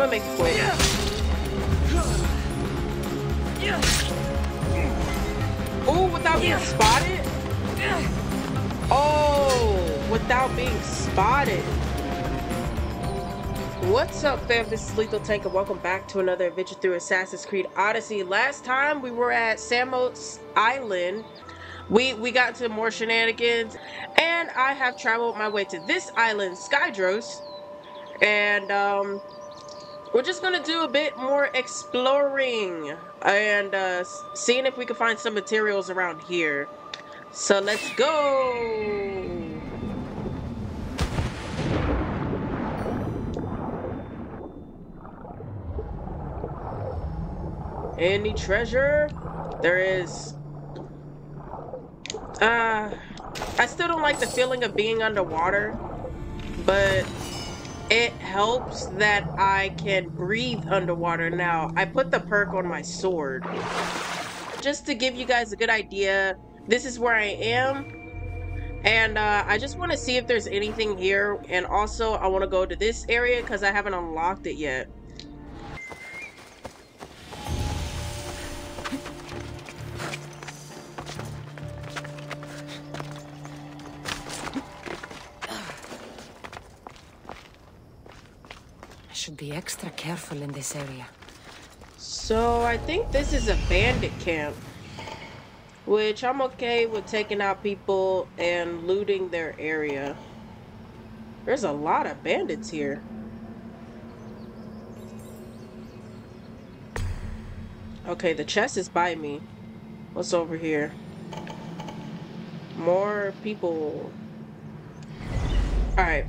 gonna make it quick. Oh, without being spotted? Oh, without being spotted. What's up fam, this is Lethal Tank and welcome back to another adventure through Assassin's Creed Odyssey. Last time we were at Samos Island. We, we got to more shenanigans and I have traveled my way to this island, Skydros. And um, we're just gonna do a bit more exploring and uh, seeing if we can find some materials around here. So let's go! Any treasure? There is. Uh, I still don't like the feeling of being underwater, but it helps that I can breathe underwater now. I put the perk on my sword. Just to give you guys a good idea, this is where I am. And uh, I just want to see if there's anything here. And also, I want to go to this area because I haven't unlocked it yet. Be extra careful in this area. So I think this is a bandit camp. Which I'm okay with taking out people and looting their area. There's a lot of bandits here. Okay, the chest is by me. What's over here? More people. Alright.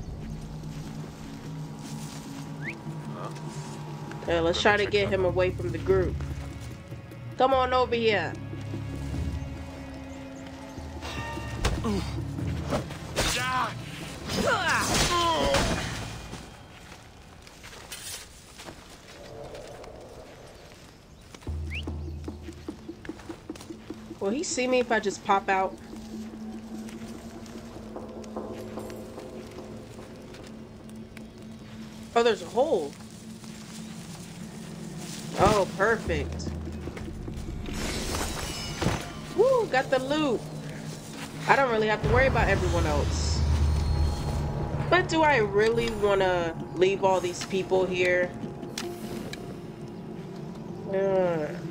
Okay, let's try to get him away from the group. Come on over here. Will he see me if I just pop out? Oh, there's a hole. Oh, perfect. Woo, got the loot. I don't really have to worry about everyone else. But do I really want to leave all these people here? Uh.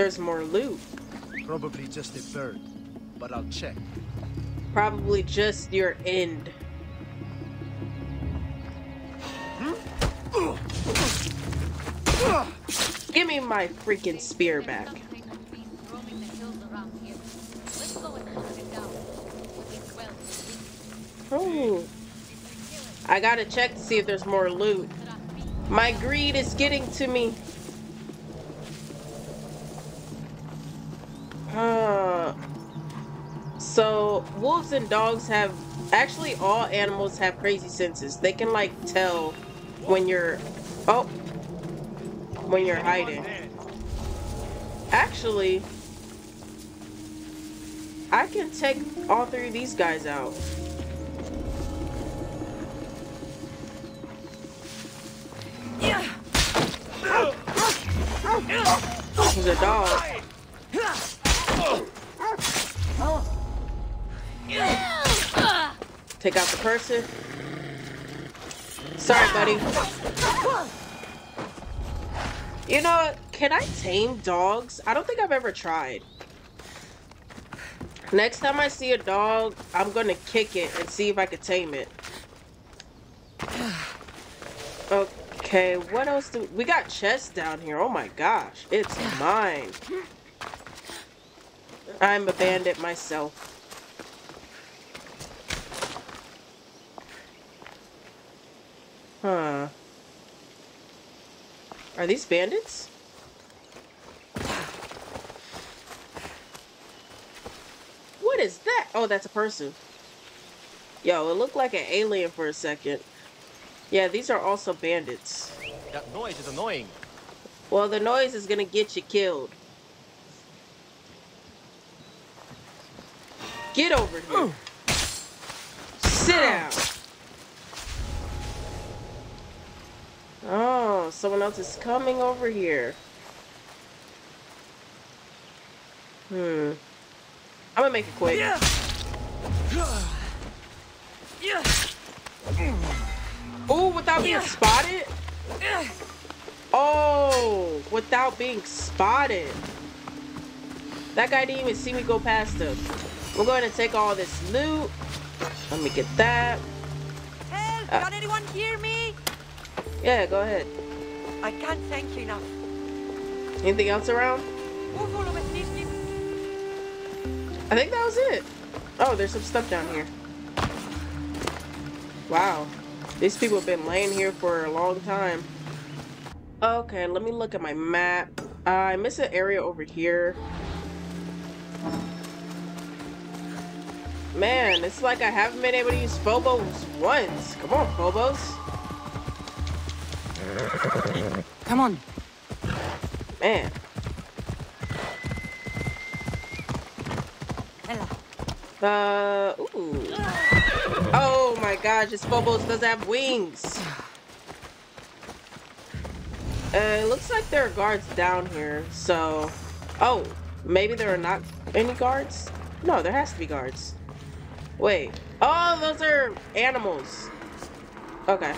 There's more loot. Probably just a bird, but I'll check. Probably just your end. Give me my freaking spear back. Oh. I gotta check to see if there's more loot. My greed is getting to me. Uh, so wolves and dogs have actually all animals have crazy senses. They can like tell when you're oh when you're hiding. Actually, I can take all three of these guys out. Take out the person. Sorry, buddy. You know, can I tame dogs? I don't think I've ever tried. Next time I see a dog, I'm gonna kick it and see if I can tame it. Okay, what else do we got chests down here? Oh my gosh, it's mine. I'm a bandit myself. Huh. Are these bandits? What is that? Oh, that's a person. Yo, it looked like an alien for a second. Yeah, these are also bandits. That noise is annoying. Well, the noise is gonna get you killed. Get over here. Sit down. Oh, someone else is coming over here. Hmm. I'm gonna make it quick. Yeah. Ooh, without being spotted? Oh, without being spotted. That guy didn't even see me go past him. We're going to take all this loot. Let me get that. Help! Uh. Can anyone hear me? Yeah, go ahead. I can't thank you enough. Anything else around? I think that was it. Oh, there's some stuff down here. Wow. These people have been laying here for a long time. Okay, let me look at my map. Uh, I miss an area over here. Man, it's like I haven't been able to use Phobos once. Come on, Phobos. Come on. Man. Uh, ooh. Oh my gosh, this Phobos does have wings. Uh, it looks like there are guards down here, so... Oh, maybe there are not any guards? No, there has to be guards. Wait. Oh, those are animals. Okay.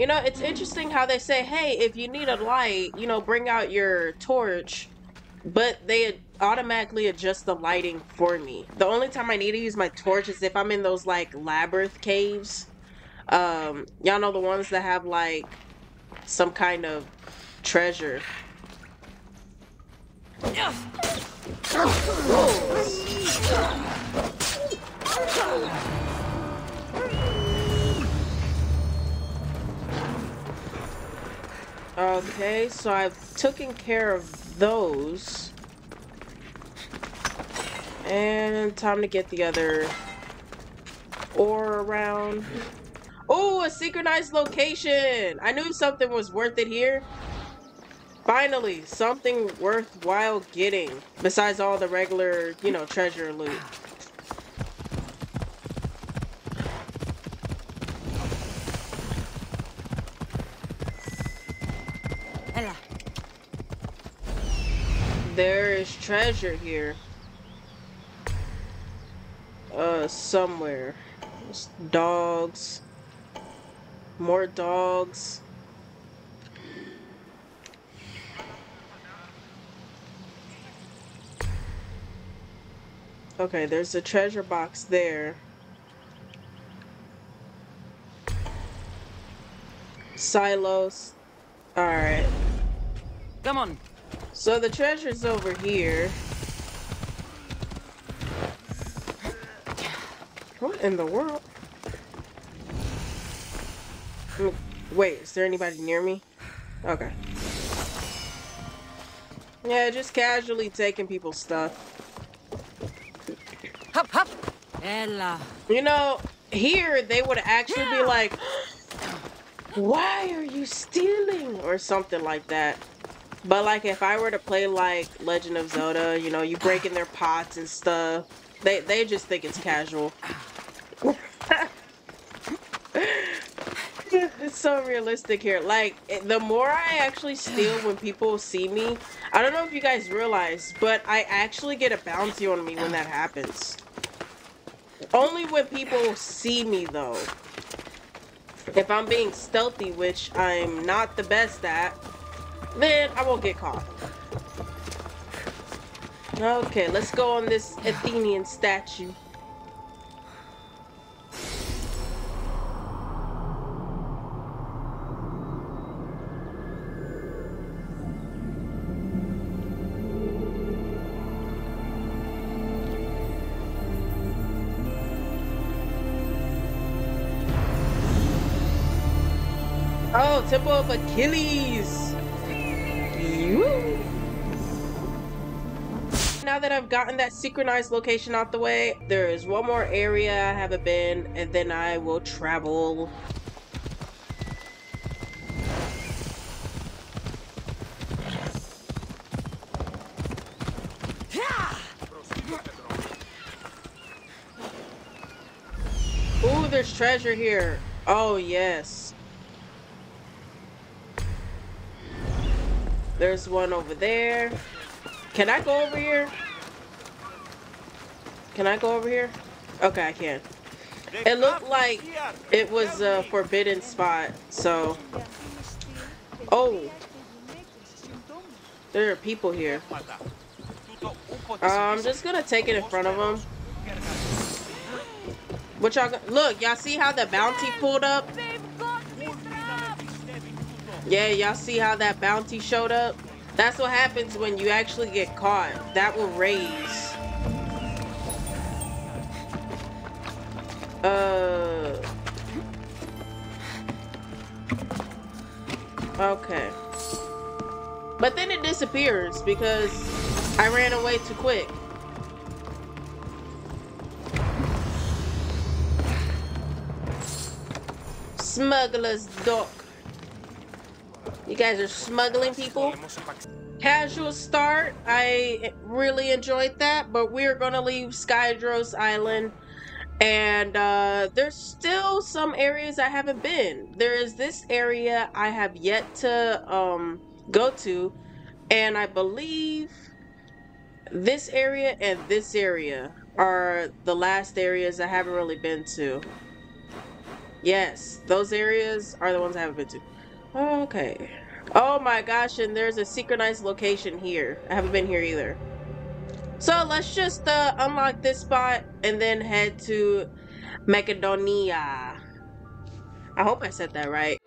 You know, it's interesting how they say, hey, if you need a light, you know, bring out your torch, but they automatically adjust the lighting for me. The only time I need to use my torch is if I'm in those, like, labyrinth caves. Um, y'all know the ones that have, like, some kind of treasure. Okay, so I've taken care of those. And time to get the other ore around. Oh, a synchronized location! I knew something was worth it here. Finally, something worthwhile getting. Besides all the regular, you know, treasure loot. There is treasure here. Uh, somewhere. There's dogs. More dogs. Okay, there's a treasure box there. Silos. Alright. Come on. So the treasure's over here. What in the world? Mm, Wait, is there anybody near me? Okay. Yeah, just casually taking people's stuff. Hop, hop. Ella. You know, here they would actually be like, Why are you stealing? Or something like that. But like if I were to play like Legend of Zelda, you know, you break in their pots and stuff. They they just think it's casual. it's so realistic here. Like the more I actually steal when people see me, I don't know if you guys realize, but I actually get a bounty on me when that happens. Only when people see me though. If I'm being stealthy, which I'm not the best at, Man, I won't get caught. Okay, let's go on this Athenian statue. Oh, Temple of Achilles! Now that I've gotten that synchronized location out the way, there is one more area I haven't been, and then I will travel. Ooh, there's treasure here. Oh, yes. There's one over there. Can I go over here? Can I go over here? Okay, I can. It looked like it was a forbidden spot, so... Oh! There are people here. Uh, I'm just gonna take it in front of them. What y'all look? Y'all see how the bounty pulled up? Yeah, y'all see how that bounty showed up? That's what happens when you actually get caught. That will raise. Uh. Okay. But then it disappears because I ran away too quick. Smuggler's dock. You guys are smuggling people? Casual start. I really enjoyed that, but we're gonna leave Skydros Island. And uh, there's still some areas I haven't been. There is this area I have yet to um, go to, and I believe this area and this area are the last areas I haven't really been to. Yes, those areas are the ones I haven't been to. Okay. Oh my gosh, and there's a synchronized location here. I haven't been here either. So let's just uh, unlock this spot and then head to Macedonia. I hope I said that right.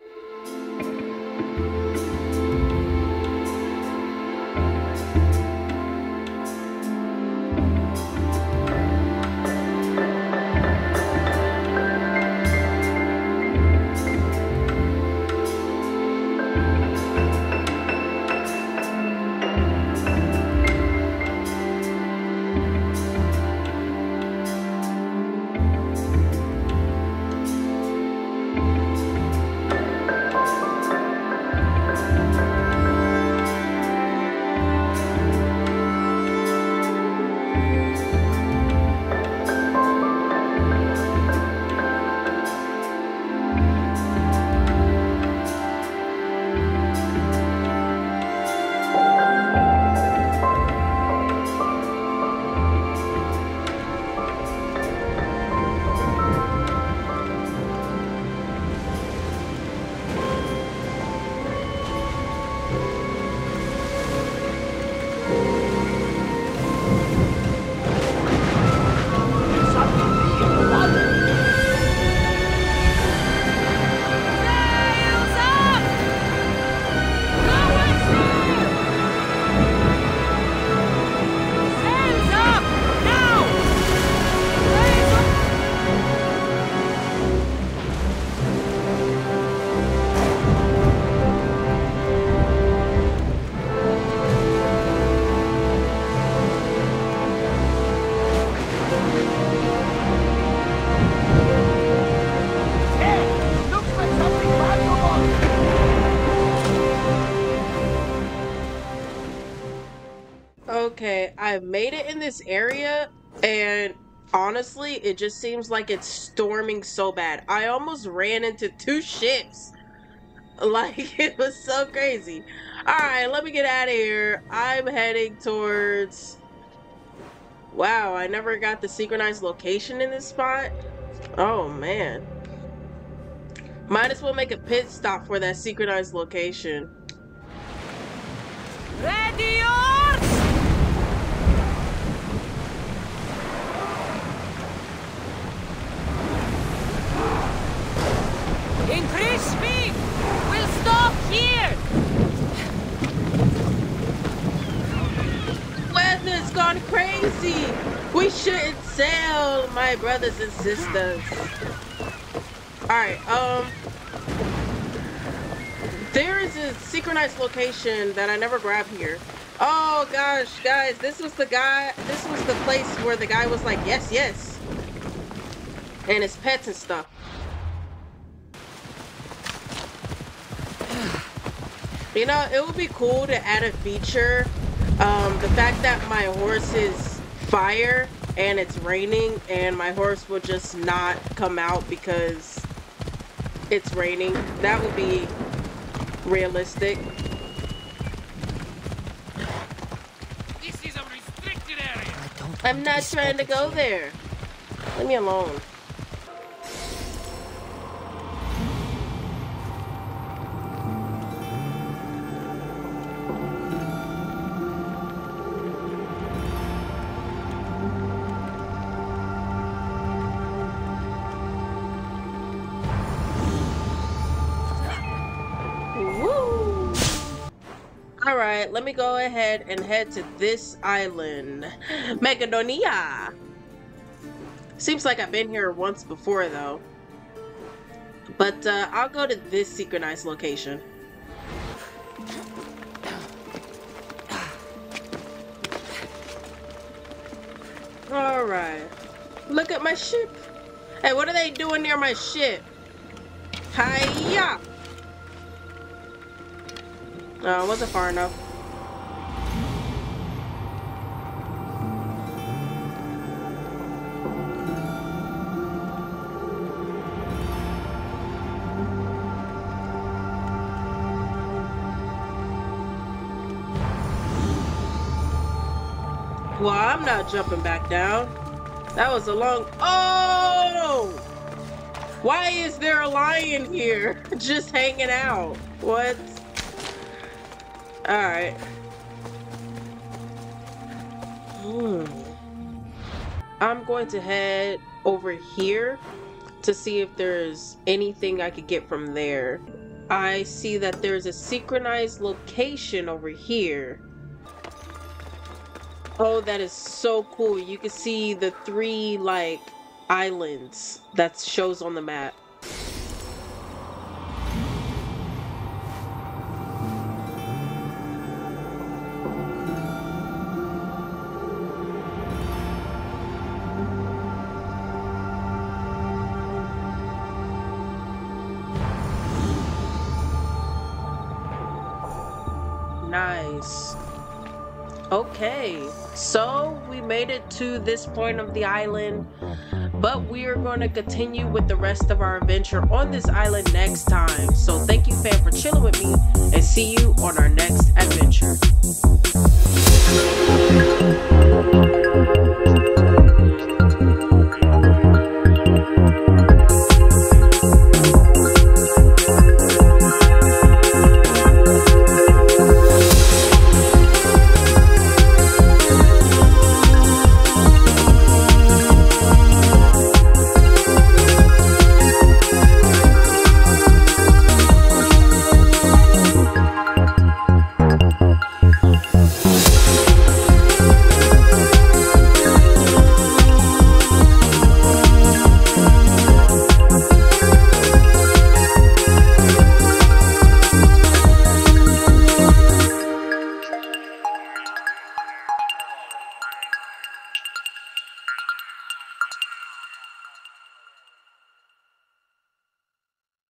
I made it in this area, and honestly, it just seems like it's storming so bad. I almost ran into two ships. Like, it was so crazy. Alright, let me get out of here. I'm heading towards... Wow, I never got the synchronized location in this spot. Oh, man. Might as well make a pit stop for that synchronized location. Ready yours! Increase speed! We'll stop here! Weather's gone crazy! We shouldn't sail, my brothers and sisters. Alright, um... There is a synchronized location that I never grabbed here. Oh gosh, guys, this was the guy, this was the place where the guy was like, yes, yes. And his pets and stuff. You know, it would be cool to add a feature. Um, the fact that my horse is fire and it's raining and my horse will just not come out because it's raining. That would be realistic. This is a restricted area. I don't. I'm not trying to go there. Leave me alone. All right, let me go ahead and head to this island, Megadonia. Seems like I've been here once before, though. But uh, I'll go to this synchronized location. All right, look at my ship. Hey, what are they doing near my ship? Hiya! No, it wasn't far enough. Well, I'm not jumping back down. That was a long. Oh! Why is there a lion here? Just hanging out. What? Alright. Hmm. I'm going to head over here to see if there's anything I could get from there. I see that there's a synchronized location over here. Oh, that is so cool. You can see the three, like, islands that shows on the map. Nice. Okay, so we made it to this point of the island, but we are going to continue with the rest of our adventure on this island next time. So thank you, fam, for chilling with me, and see you on our next adventure.